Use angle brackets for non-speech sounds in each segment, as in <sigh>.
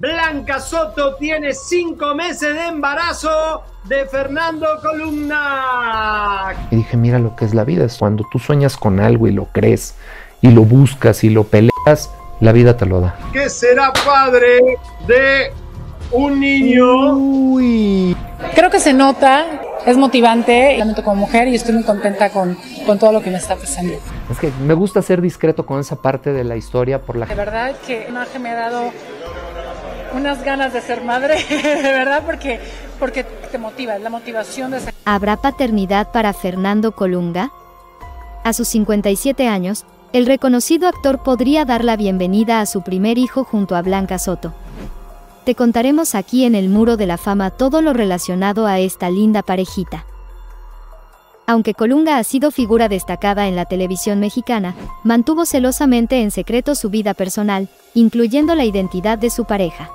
Blanca Soto tiene cinco meses de embarazo de Fernando Columna. Y dije, mira lo que es la vida, es cuando tú sueñas con algo y lo crees y lo buscas y lo peleas, la vida te lo da. Que será padre de un niño. Uy. Creo que se nota, es motivante, lamento como mujer y estoy muy contenta con, con todo lo que me está pasando. Es que me gusta ser discreto con esa parte de la historia por la De verdad que Maje me ha dado unas ganas de ser madre, <laughs> de verdad, porque, te motiva, la motivación de ser. ¿Habrá paternidad para Fernando Colunga? A sus 57 años, el reconocido actor podría dar la bienvenida a su primer hijo junto a Blanca Soto. Te contaremos aquí en el Muro de la Fama todo lo relacionado a esta linda parejita. Aunque Colunga ha sido figura destacada en la televisión mexicana, mantuvo celosamente en secreto su vida personal, incluyendo la identidad de su pareja.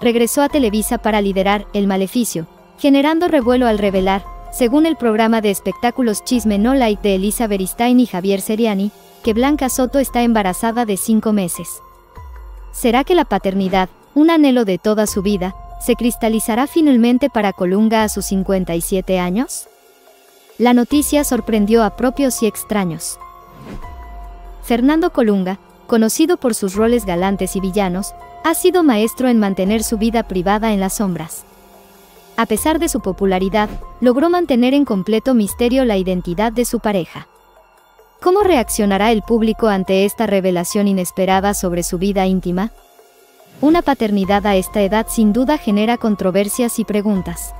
Regresó a Televisa para liderar El Maleficio, generando revuelo al revelar, según el programa de espectáculos Chisme No Light de Elisa Beristain y Javier Seriani, que Blanca Soto está embarazada de cinco meses. ¿Será que la paternidad, un anhelo de toda su vida, se cristalizará finalmente para Colunga a sus 57 años? La noticia sorprendió a propios y extraños. Fernando Colunga, conocido por sus roles galantes y villanos, ha sido maestro en mantener su vida privada en las sombras. A pesar de su popularidad, logró mantener en completo misterio la identidad de su pareja. ¿Cómo reaccionará el público ante esta revelación inesperada sobre su vida íntima? Una paternidad a esta edad sin duda genera controversias y preguntas.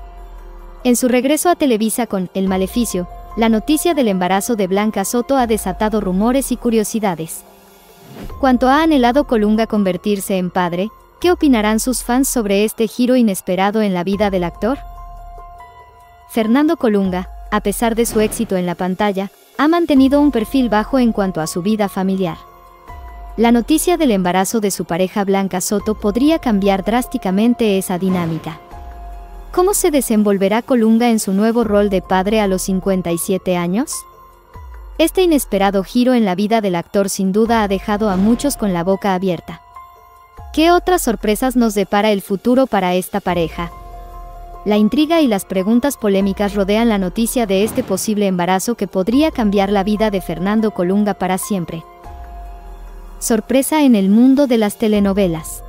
En su regreso a Televisa con El Maleficio, la noticia del embarazo de Blanca Soto ha desatado rumores y curiosidades. Cuanto ha anhelado Colunga convertirse en padre, ¿qué opinarán sus fans sobre este giro inesperado en la vida del actor? Fernando Colunga, a pesar de su éxito en la pantalla, ha mantenido un perfil bajo en cuanto a su vida familiar. La noticia del embarazo de su pareja Blanca Soto podría cambiar drásticamente esa dinámica. ¿Cómo se desenvolverá Colunga en su nuevo rol de padre a los 57 años? Este inesperado giro en la vida del actor sin duda ha dejado a muchos con la boca abierta. ¿Qué otras sorpresas nos depara el futuro para esta pareja? La intriga y las preguntas polémicas rodean la noticia de este posible embarazo que podría cambiar la vida de Fernando Colunga para siempre. Sorpresa en el mundo de las telenovelas.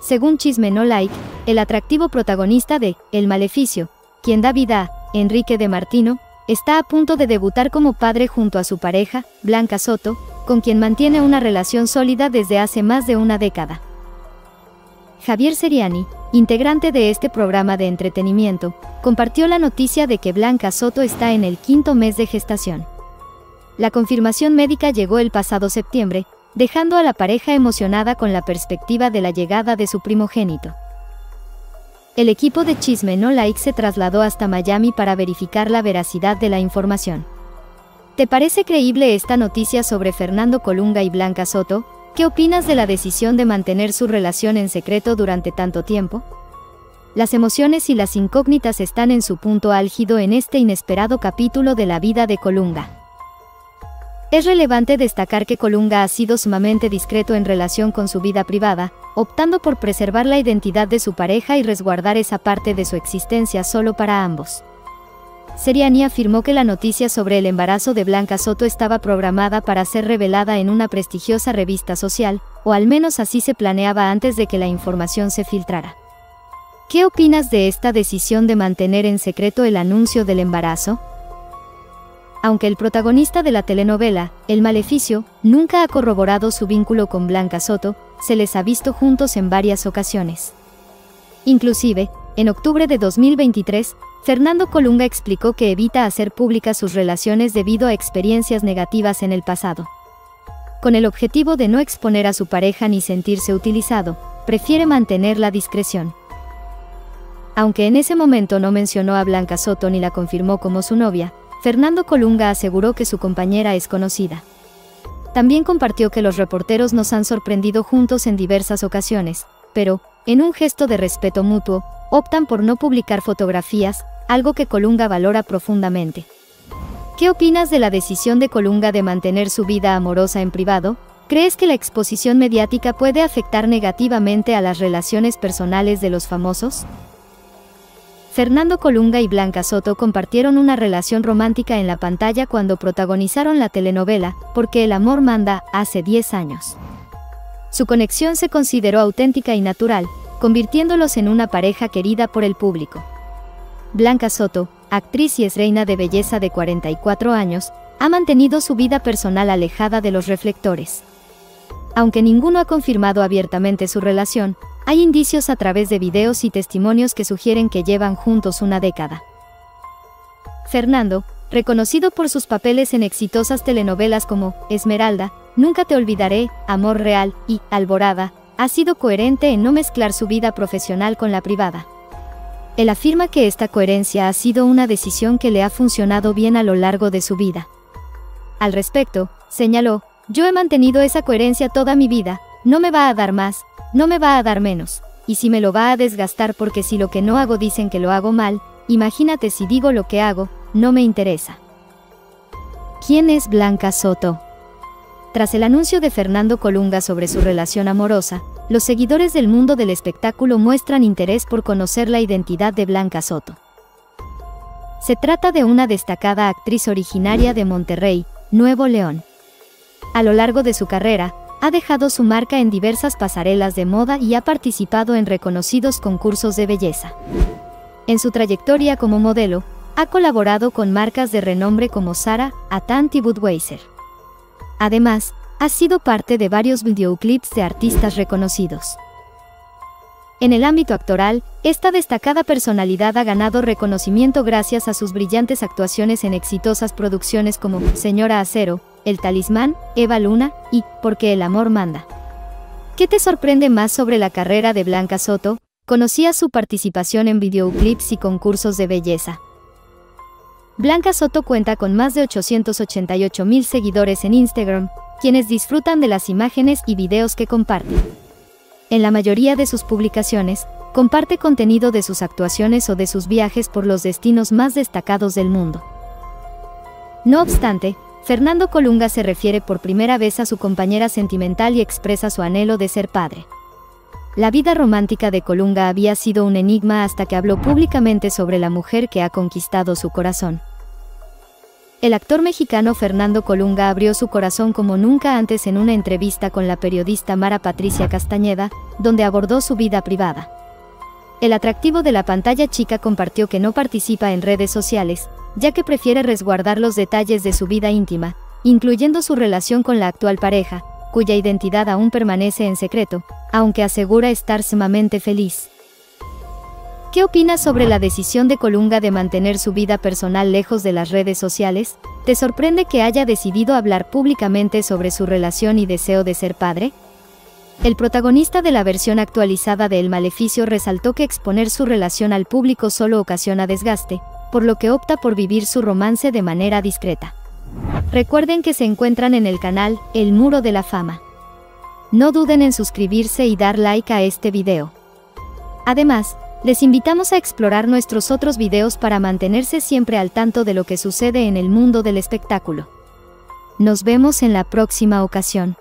Según Chisme No Like, el atractivo protagonista de El Maleficio, quien da vida a Enrique de Martino, está a punto de debutar como padre junto a su pareja, Blanca Soto, con quien mantiene una relación sólida desde hace más de una década. Javier Seriani, integrante de este programa de entretenimiento, compartió la noticia de que Blanca Soto está en el quinto mes de gestación. La confirmación médica llegó el pasado septiembre, dejando a la pareja emocionada con la perspectiva de la llegada de su primogénito. El equipo de Chisme No Like se trasladó hasta Miami para verificar la veracidad de la información. ¿Te parece creíble esta noticia sobre Fernando Colunga y Blanca Soto? ¿Qué opinas de la decisión de mantener su relación en secreto durante tanto tiempo? Las emociones y las incógnitas están en su punto álgido en este inesperado capítulo de la vida de Colunga. Es relevante destacar que Colunga ha sido sumamente discreto en relación con su vida privada, optando por preservar la identidad de su pareja y resguardar esa parte de su existencia solo para ambos. Seriani afirmó que la noticia sobre el embarazo de Blanca Soto estaba programada para ser revelada en una prestigiosa revista social, o al menos así se planeaba antes de que la información se filtrara. ¿Qué opinas de esta decisión de mantener en secreto el anuncio del embarazo? Aunque el protagonista de la telenovela, El Maleficio, nunca ha corroborado su vínculo con Blanca Soto, se les ha visto juntos en varias ocasiones. Inclusive, en octubre de 2023, Fernando Colunga explicó que evita hacer públicas sus relaciones debido a experiencias negativas en el pasado. Con el objetivo de no exponer a su pareja ni sentirse utilizado, prefiere mantener la discreción. Aunque en ese momento no mencionó a Blanca Soto ni la confirmó como su novia, Fernando Colunga aseguró que su compañera es conocida. También compartió que los reporteros nos han sorprendido juntos en diversas ocasiones, pero, en un gesto de respeto mutuo, optan por no publicar fotografías, algo que Colunga valora profundamente. ¿Qué opinas de la decisión de Colunga de mantener su vida amorosa en privado? ¿crees que la exposición mediática puede afectar negativamente a las relaciones personales de los famosos? Fernando Colunga y Blanca Soto compartieron una relación romántica en la pantalla cuando protagonizaron la telenovela Porque el amor manda hace 10 años. Su conexión se consideró auténtica y natural, convirtiéndolos en una pareja querida por el público. Blanca Soto, actriz y es reina de belleza de 44 años, ha mantenido su vida personal alejada de los reflectores. Aunque ninguno ha confirmado abiertamente su relación, hay indicios a través de videos y testimonios que sugieren que llevan juntos una década. Fernando, reconocido por sus papeles en exitosas telenovelas como Esmeralda, Nunca te olvidaré, Amor Real y Alborada, ha sido coherente en no mezclar su vida profesional con la privada. Él afirma que esta coherencia ha sido una decisión que le ha funcionado bien a lo largo de su vida. Al respecto, señaló, yo he mantenido esa coherencia toda mi vida, no me va a dar más, no me va a dar menos, y si me lo va a desgastar porque si lo que no hago dicen que lo hago mal, imagínate si digo lo que hago, no me interesa. ¿Quién es Blanca Soto? Tras el anuncio de Fernando Colunga sobre su relación amorosa, los seguidores del mundo del espectáculo muestran interés por conocer la identidad de Blanca Soto. Se trata de una destacada actriz originaria de Monterrey, Nuevo León. A lo largo de su carrera, ha dejado su marca en diversas pasarelas de moda y ha participado en reconocidos concursos de belleza. En su trayectoria como modelo, ha colaborado con marcas de renombre como Sara, Atant y Budweiser. Además, ha sido parte de varios videoclips de artistas reconocidos. En el ámbito actoral, esta destacada personalidad ha ganado reconocimiento gracias a sus brillantes actuaciones en exitosas producciones como Señora Acero, El Talismán, Eva Luna y Porque el Amor Manda. ¿Qué te sorprende más sobre la carrera de Blanca Soto? Conocía su participación en videoclips y concursos de belleza. Blanca Soto cuenta con más de 888 mil seguidores en Instagram, quienes disfrutan de las imágenes y videos que comparte. En la mayoría de sus publicaciones, comparte contenido de sus actuaciones o de sus viajes por los destinos más destacados del mundo. No obstante, Fernando Colunga se refiere por primera vez a su compañera sentimental y expresa su anhelo de ser padre. La vida romántica de Colunga había sido un enigma hasta que habló públicamente sobre la mujer que ha conquistado su corazón. El actor mexicano Fernando Colunga abrió su corazón como nunca antes en una entrevista con la periodista Mara Patricia Castañeda, donde abordó su vida privada. El atractivo de la pantalla chica compartió que no participa en redes sociales, ya que prefiere resguardar los detalles de su vida íntima, incluyendo su relación con la actual pareja, cuya identidad aún permanece en secreto, aunque asegura estar sumamente feliz. ¿Qué opinas sobre la decisión de Colunga de mantener su vida personal lejos de las redes sociales? ¿Te sorprende que haya decidido hablar públicamente sobre su relación y deseo de ser padre? El protagonista de la versión actualizada de El Maleficio resaltó que exponer su relación al público solo ocasiona desgaste, por lo que opta por vivir su romance de manera discreta. Recuerden que se encuentran en el canal El Muro de la Fama. No duden en suscribirse y dar like a este video. Además, les invitamos a explorar nuestros otros videos para mantenerse siempre al tanto de lo que sucede en el mundo del espectáculo. Nos vemos en la próxima ocasión.